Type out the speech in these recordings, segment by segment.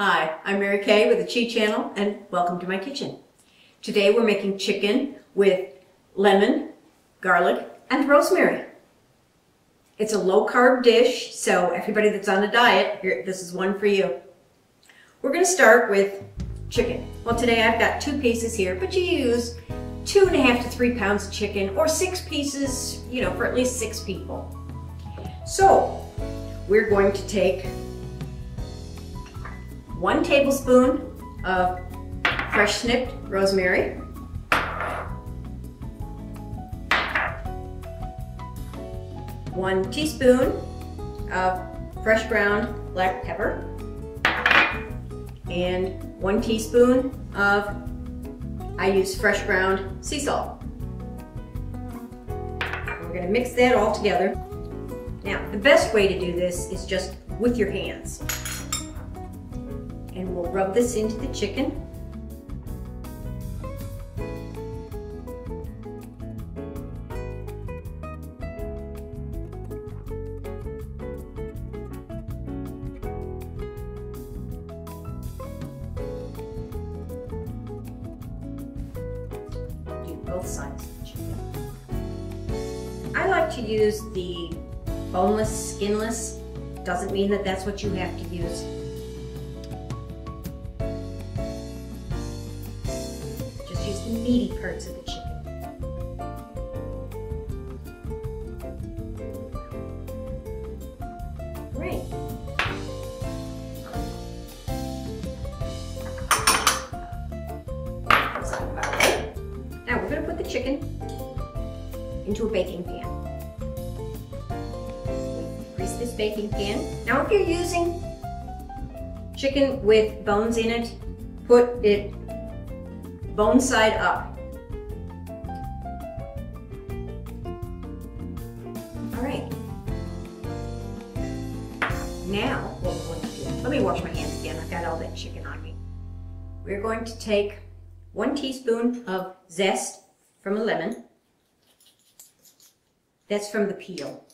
I'm Mary Kay with the Chi Channel and welcome to my kitchen. Today we're making chicken with lemon, garlic, and rosemary. It's a low carb dish, so everybody that's on a diet, here, this is one for you. We're gonna start with chicken. Well today I've got two pieces here, but you use two and a half to three pounds of chicken or six pieces, you know, for at least six people. So we're going to take one tablespoon of fresh snipped rosemary, one teaspoon of fresh ground black pepper, and one teaspoon of, I use fresh ground sea salt. We're gonna mix that all together. Now, the best way to do this is just with your hands. And we'll rub this into the chicken. Do both sides of the chicken. I like to use the boneless, skinless. Doesn't mean that that's what you have to use. Meaty parts of the chicken. Now we're going to put the chicken into a baking pan. Grease this baking pan. Now if you're using chicken with bones in it, put it bone side up. All right. Now, what we're going to do, let me wash my hands again. I've got all that chicken on me. We're going to take one teaspoon of zest from a lemon. That's from the peel.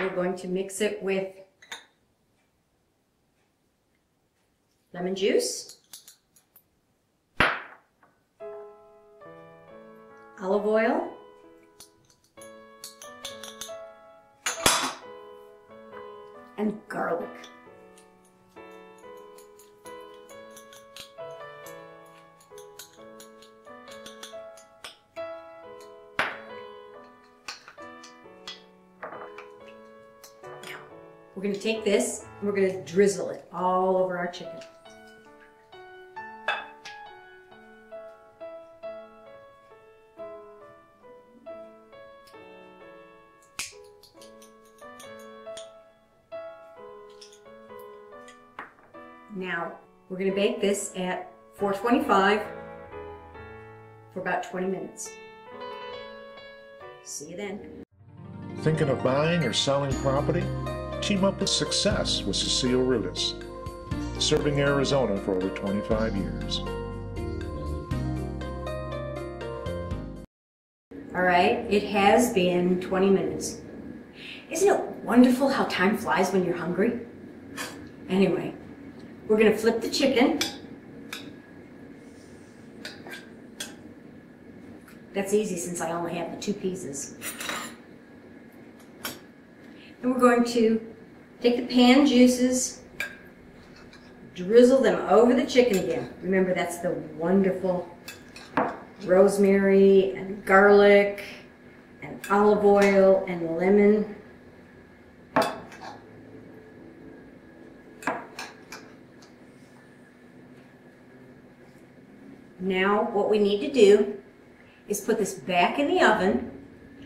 We're going to mix it with lemon juice, olive oil, and garlic. We're going to take this and we're going to drizzle it all over our chicken. Now, we're going to bake this at 425 for about 20 minutes. See you then. Thinking of buying or selling property? Team up with success with Cecile Realtors, serving Arizona for over 25 years. All right, it has been 20 minutes. Isn't it wonderful how time flies when you're hungry? Anyway, we're gonna flip the chicken. That's easy since I only have the two pieces. And we're going to take the pan juices, drizzle them over the chicken again. Remember, that's the wonderful rosemary and garlic and olive oil and lemon. Now what we need to do is put this back in the oven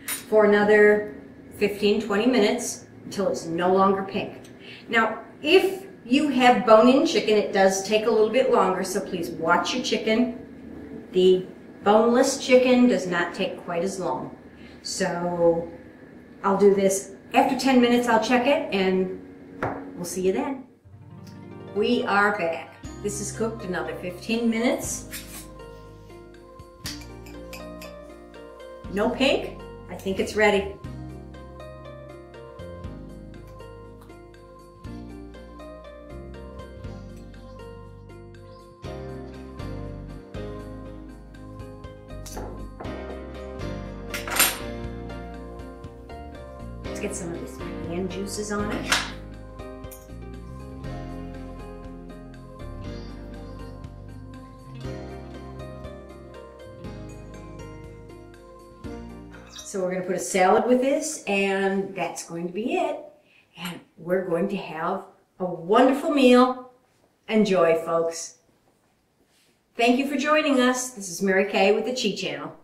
for another 15-20 minutes until it's no longer pink. Now if you have bone-in chicken it does take a little bit longer so please watch your chicken. The boneless chicken does not take quite as long. So I'll do this after 10 minutes I'll check it and we'll see you then. We are back. This is cooked another 15 minutes. No pink? I think it's ready. Let's get some of these man juices on it. So we're going to put a salad with this, and that's going to be it. And we're going to have a wonderful meal. Enjoy, folks. Thank you for joining us. This is Mary Kay with the Chi Channel.